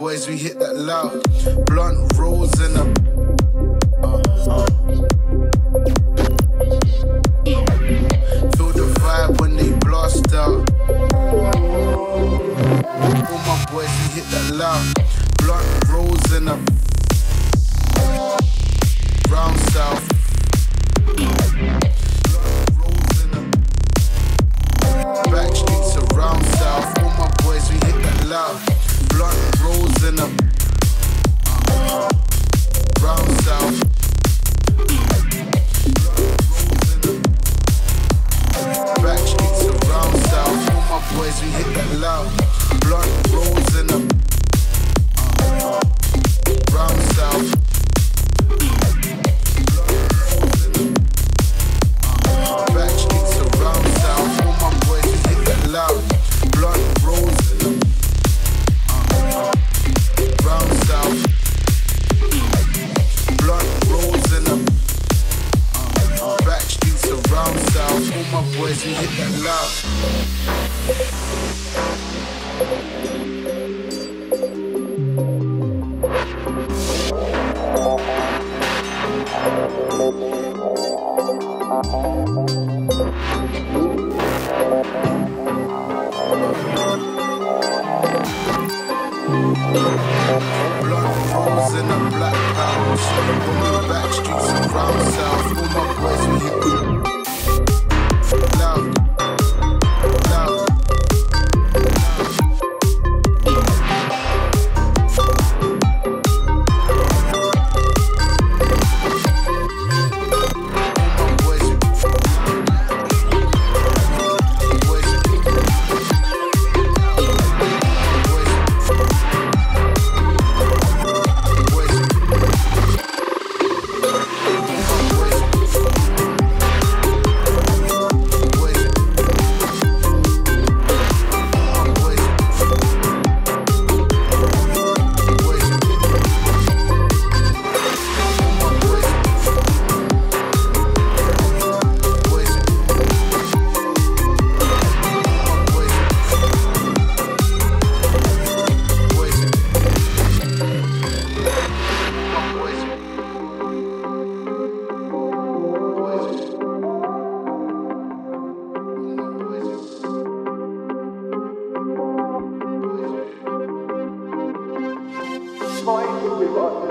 boys, we hit that loud. Blunt rolls in a. Feel the vibe when they blast out. All my boys, we hit that loud. Blunt rolls in a. Round south. Back streets around south, all my boys we hit that loud. Rounds in the. Uh, Back streets. All my boys, we hit that loud. Rolls in the boys, we hit that rose in a black house. On the back streets of South. All my boys, we hit Rose